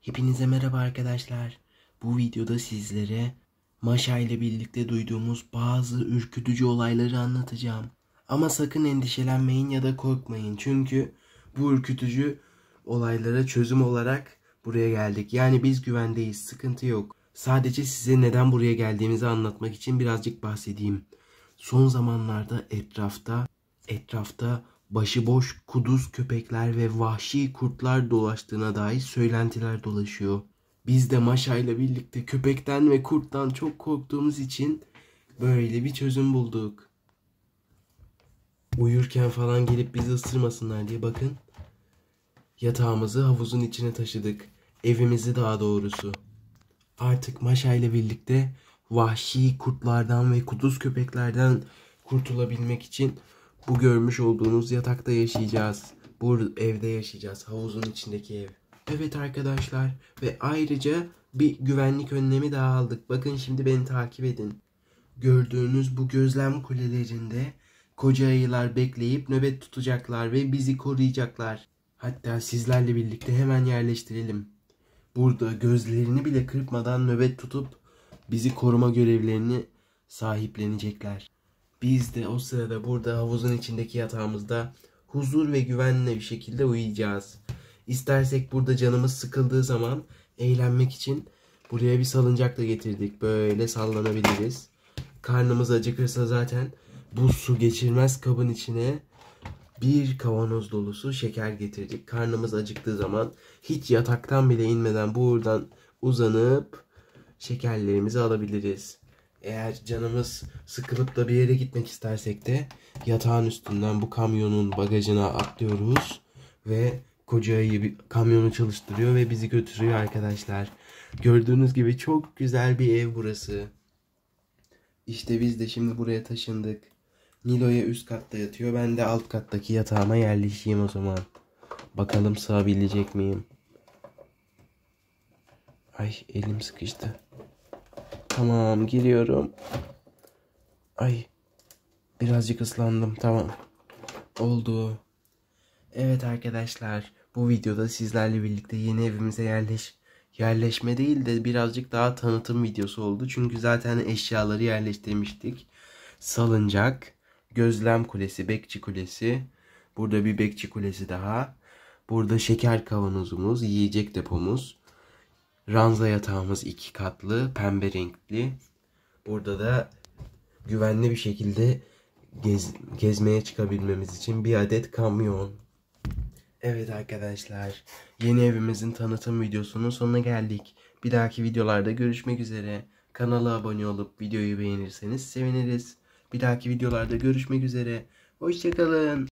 Hepinize merhaba arkadaşlar. Bu videoda sizlere Maşa ile birlikte duyduğumuz bazı ürkütücü olayları anlatacağım. Ama sakın endişelenmeyin ya da korkmayın. Çünkü bu ürkütücü olaylara çözüm olarak buraya geldik. Yani biz güvendeyiz, sıkıntı yok. Sadece size neden buraya geldiğimizi anlatmak için birazcık bahsedeyim. Son zamanlarda etrafta etrafta başıboş kuduz köpekler ve vahşi kurtlar dolaştığına dair söylentiler dolaşıyor. Biz de Maşa ile birlikte köpekten ve kurttan çok korktuğumuz için böyle bir çözüm bulduk. Uyurken falan gelip bizi ısırmasınlar diye bakın. Yatağımızı havuzun içine taşıdık. Evimizi daha doğrusu. Artık Maşa ile birlikte vahşi kurtlardan ve kuduz köpeklerden kurtulabilmek için bu görmüş olduğunuz yatakta yaşayacağız. Bu evde yaşayacağız. Havuzun içindeki ev. Evet arkadaşlar ve ayrıca bir güvenlik önlemi daha aldık. Bakın şimdi beni takip edin. Gördüğünüz bu gözlem kulelerinde koca ayılar bekleyip nöbet tutacaklar ve bizi koruyacaklar. Hatta sizlerle birlikte hemen yerleştirelim. Burada gözlerini bile kırpmadan nöbet tutup bizi koruma görevlerini sahiplenecekler. Biz de o sırada burada havuzun içindeki yatağımızda huzur ve güvenle bir şekilde uyuyacağız. İstersek burada canımız sıkıldığı zaman eğlenmek için buraya bir salıncak da getirdik. Böyle sallanabiliriz. Karnımız acıkırsa zaten bu su geçirmez kabın içine bir kavanoz dolusu şeker getirdik. Karnımız acıktığı zaman hiç yataktan bile inmeden buradan uzanıp şekerlerimizi alabiliriz. Eğer canımız sıkılıp da bir yere gitmek istersek de yatağın üstünden bu kamyonun bagajına atlıyoruz ve koca ayı bir kamyonu çalıştırıyor ve bizi götürüyor arkadaşlar. Gördüğünüz gibi çok güzel bir ev burası. İşte biz de şimdi buraya taşındık. Nilo'ya üst katta yatıyor. Ben de alt kattaki yatağıma yerleşeyim o zaman. Bakalım sığabilecek miyim? Ay elim sıkıştı. Tamam giriyorum. Ay birazcık ıslandım tamam. Oldu. Evet arkadaşlar bu videoda sizlerle birlikte yeni evimize yerleş yerleşme değil de birazcık daha tanıtım videosu oldu. Çünkü zaten eşyaları yerleştirmiştik. Salıncak, gözlem kulesi, bekçi kulesi. Burada bir bekçi kulesi daha. Burada şeker kavanozumuz, yiyecek depomuz. Ranza yatağımız iki katlı, pembe renkli. Burada da güvenli bir şekilde gez, gezmeye çıkabilmemiz için bir adet kamyon. Evet arkadaşlar, yeni evimizin tanıtım videosunun sonuna geldik. Bir dahaki videolarda görüşmek üzere. Kanala abone olup videoyu beğenirseniz seviniriz. Bir dahaki videolarda görüşmek üzere. Hoşçakalın.